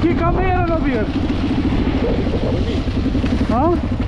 aqui, câmera meu Ana Hã?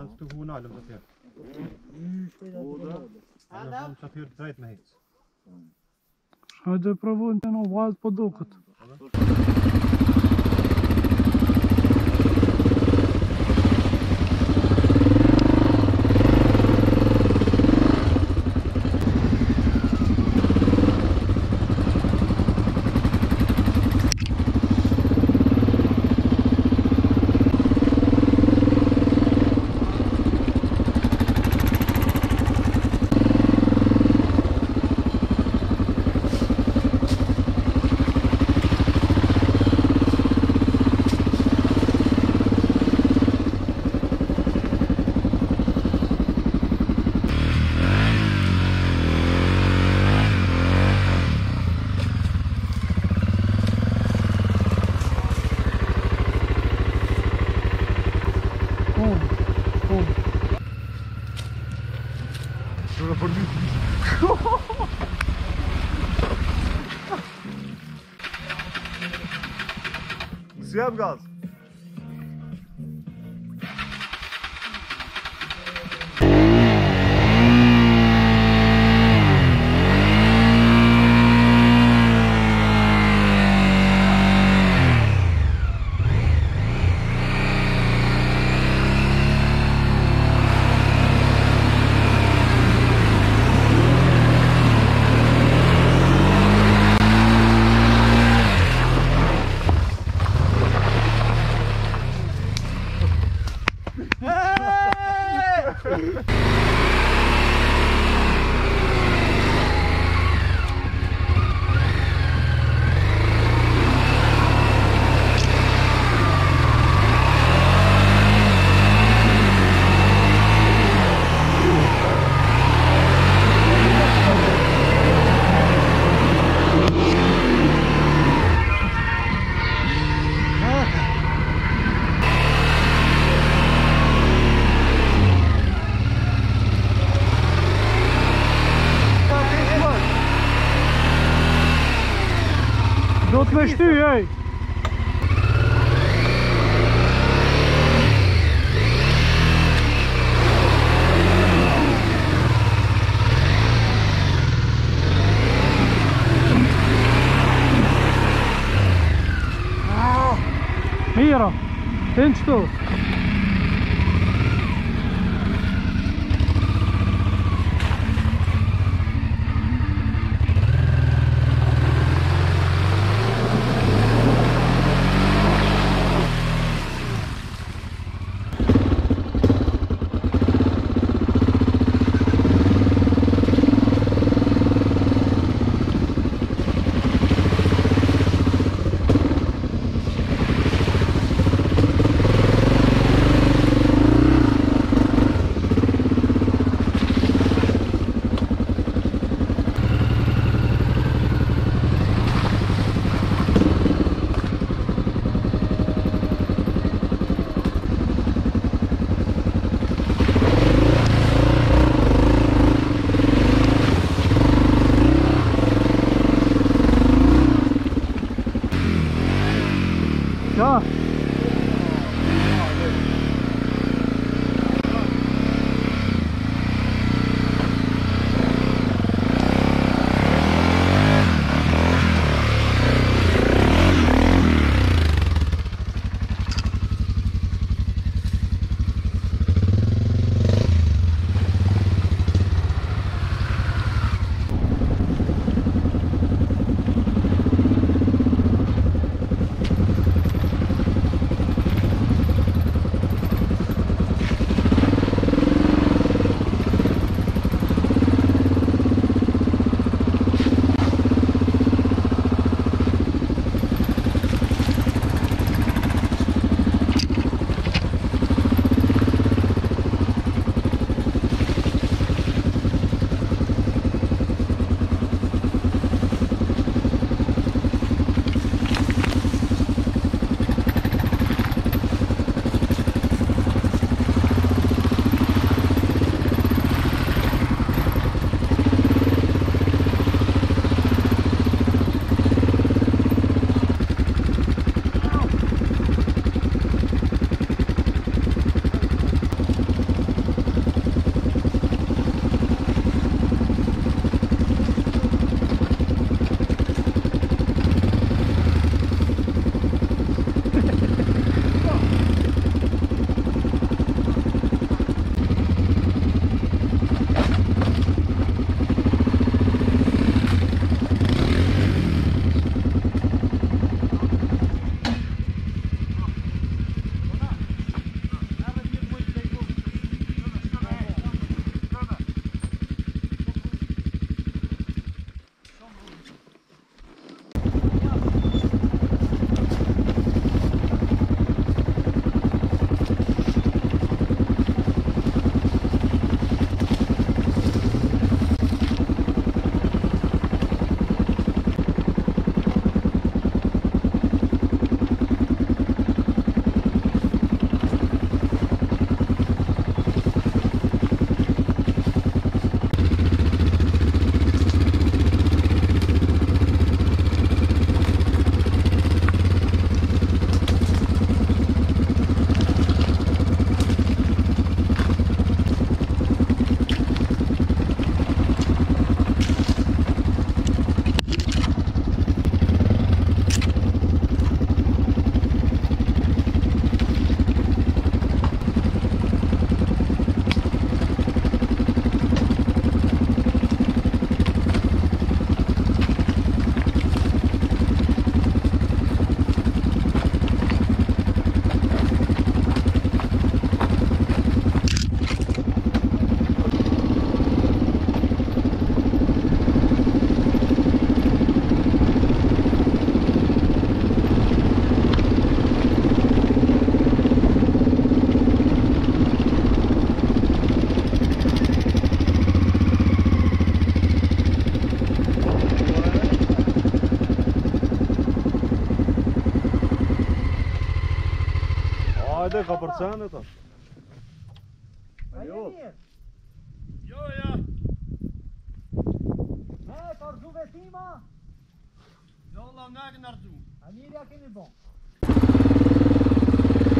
Nështë të hunalën dhe të të jetë Nishtë kujnë atë të jetë drejt të jetë të drejtë të jetë Shkajtë dhe pravënë që në vajtë po për Gaz. Yeah. 強いいいやろ電池と Hajde ka për cene ta Jo Jo ja Ne të rëzhu vetima Jo, la nga e kënë rëzhu A mirja keni bon Thank you.